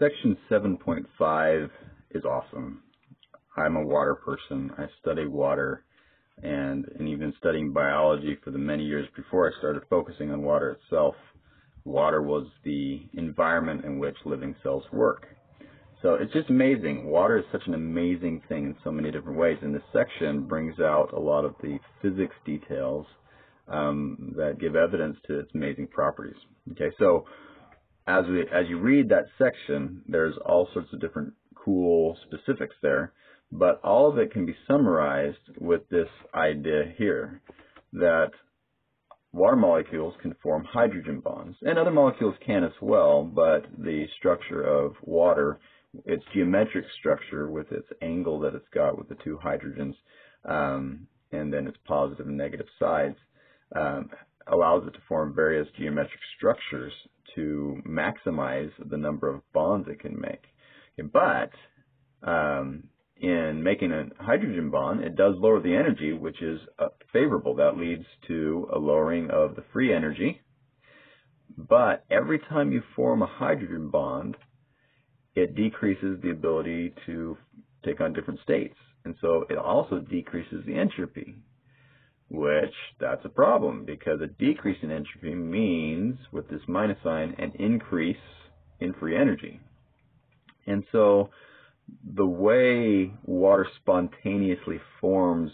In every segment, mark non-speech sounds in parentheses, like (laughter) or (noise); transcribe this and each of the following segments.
section 7.5 is awesome. I'm a water person. I study water and, and even studying biology for the many years before I started focusing on water itself. Water was the environment in which living cells work. So it's just amazing. Water is such an amazing thing in so many different ways. And this section brings out a lot of the physics details um, that give evidence to its amazing properties. Okay, so as we as you read that section, there's all sorts of different cool specifics there, but all of it can be summarized with this idea here that water molecules can form hydrogen bonds, and other molecules can as well, but the structure of water, its geometric structure with its angle that it's got with the two hydrogens, um, and then its positive and negative sides, um, allows it to form various geometric structures to maximize the number of bonds it can make. Okay, but um, in making a hydrogen bond, it does lower the energy, which is uh, favorable. That leads to a lowering of the free energy. But every time you form a hydrogen bond, it decreases the ability to take on different states. And so it also decreases the entropy which that's a problem because a decrease in entropy means, with this minus sign, an increase in free energy. And so the way water spontaneously forms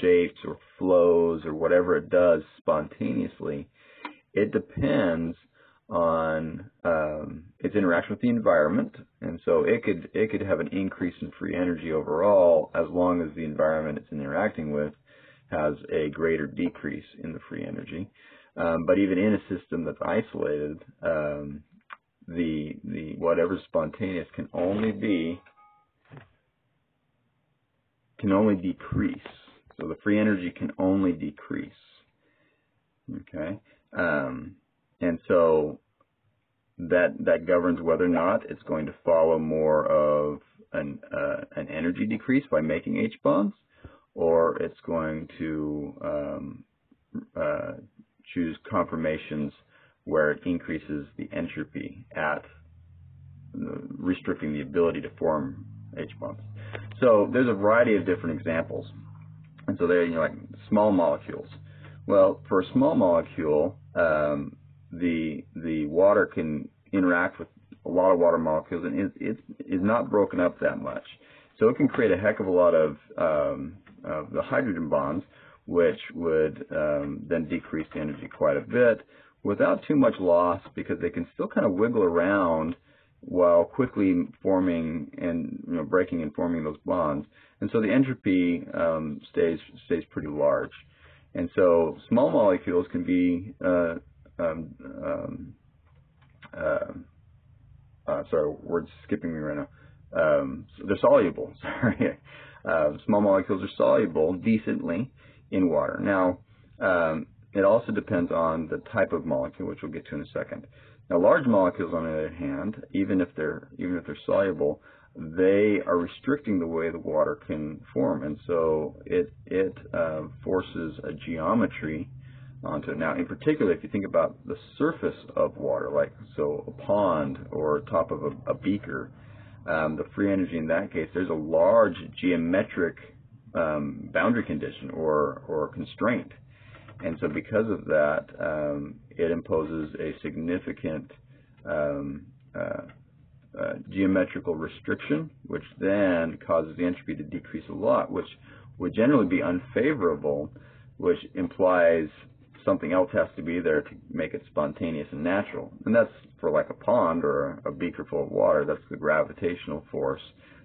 shapes or flows or whatever it does spontaneously, it depends on um, its interaction with the environment, and so it could it could have an increase in free energy overall as long as the environment it's interacting with has a greater decrease in the free energy. Um, but even in a system that's isolated, um, the the whatever spontaneous can only be can only decrease. So the free energy can only decrease. Okay, um, and so that that governs whether or not it's going to follow more of an uh, an energy decrease by making H bonds, or it's going to um, uh, choose conformations where it increases the entropy at restricting the ability to form H bonds. So there's a variety of different examples. And so they're you know, like small molecules. Well, for a small molecule, um, the the water can interact with a lot of water molecules, and it, it is not broken up that much. So it can create a heck of a lot of um, of the hydrogen bonds, which would um, then decrease the energy quite a bit without too much loss because they can still kind of wiggle around while quickly forming and you know breaking and forming those bonds. And so the entropy um, stays stays pretty large. And so small molecules can be uh, um, um, uh, uh, sorry, words skipping me right now. Um, so they're soluble. (laughs) Sorry, uh, small molecules are soluble decently in water. Now, um, it also depends on the type of molecule, which we'll get to in a second. Now, large molecules, on the other hand, even if they're even if they're soluble, they are restricting the way the water can form, and so it it uh, forces a geometry onto it. Now, in particular, if you think about the surface of water, like so a pond or top of a, a beaker, um, the free energy in that case, there's a large geometric um, boundary condition or, or constraint. And so because of that, um, it imposes a significant um, uh, uh, geometrical restriction, which then causes the entropy to decrease a lot, which would generally be unfavorable, which implies something else has to be there to make it spontaneous and natural. And that's for like a pond or a beaker full of water. That's the gravitational force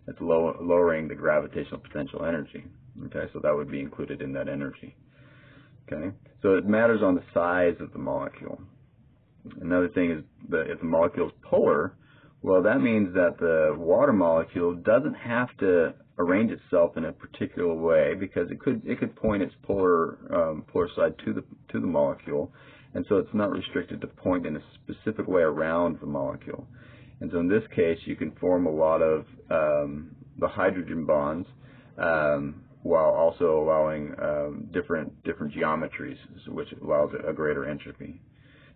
that's low, lowering the gravitational potential energy. Okay, so that would be included in that energy. Okay, so it matters on the size of the molecule. Another thing is that if the molecule is polar, well, that means that the water molecule doesn't have to arrange itself in a particular way because it could it could point its polar um, polar side to the to the molecule, and so it's not restricted to point in a specific way around the molecule. And so in this case, you can form a lot of um, the hydrogen bonds um, while also allowing um, different different geometries, which allows a greater entropy.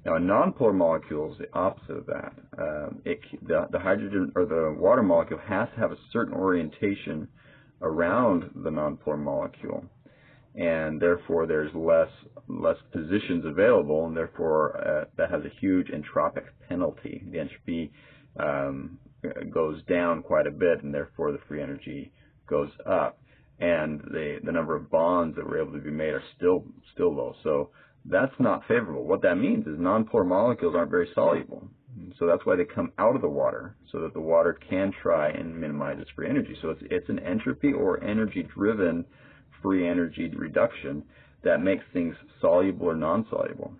Now, a nonpolar molecule is the opposite of that. Um, it, the, the hydrogen or the water molecule has to have a certain orientation around the nonpolar molecule, and therefore there's less less positions available, and therefore uh, that has a huge entropic penalty. The entropy um, goes down quite a bit, and therefore the free energy goes up, and the the number of bonds that were able to be made are still still low. So that's not favorable. What that means is nonpolar molecules aren't very soluble. So that's why they come out of the water, so that the water can try and minimize its free energy. So it's, it's an entropy or energy-driven free energy reduction that makes things soluble or non-soluble.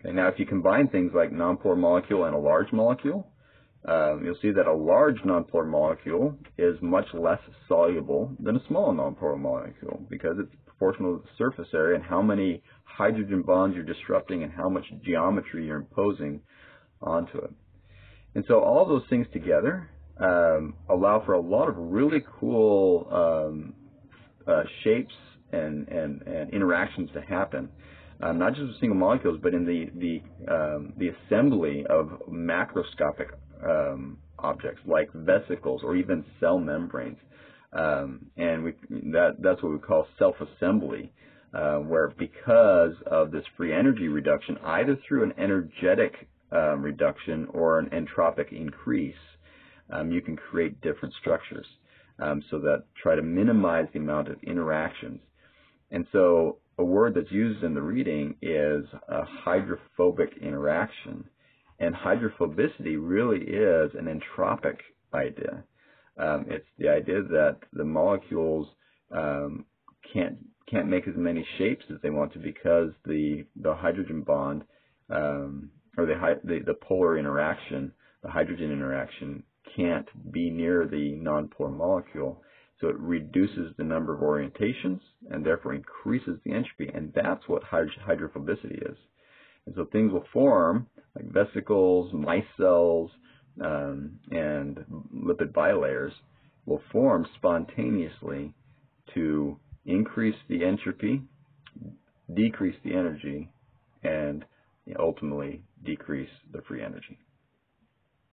Okay, now, if you combine things like nonpolar molecule and a large molecule, um, you'll see that a large nonpolar molecule is much less soluble than a small nonpolar molecule because it's proportional to the surface area and how many hydrogen bonds you're disrupting and how much geometry you're imposing onto it. And so all those things together um, allow for a lot of really cool um, uh, shapes and, and, and, interactions to happen, um, not just with single molecules, but in the the, um, the assembly of macroscopic um, objects like vesicles or even cell membranes. Um, and we, that, that's what we call self-assembly, uh, where because of this free energy reduction, either through an energetic um, reduction or an entropic increase, um, you can create different structures um, so that try to minimize the amount of interactions. And so a word that's used in the reading is a hydrophobic interaction. And hydrophobicity really is an entropic idea. Um, it's the idea that the molecules um, can't can't make as many shapes as they want to because the the hydrogen bond um, or the, the the polar interaction, the hydrogen interaction, can't be near the nonpolar molecule. So it reduces the number of orientations and therefore increases the entropy, and that's what hydrophobicity is. And so things will form like vesicles, micelles, um, and lipid bilayers will form spontaneously to increase the entropy, decrease the energy, and ultimately decrease the free energy.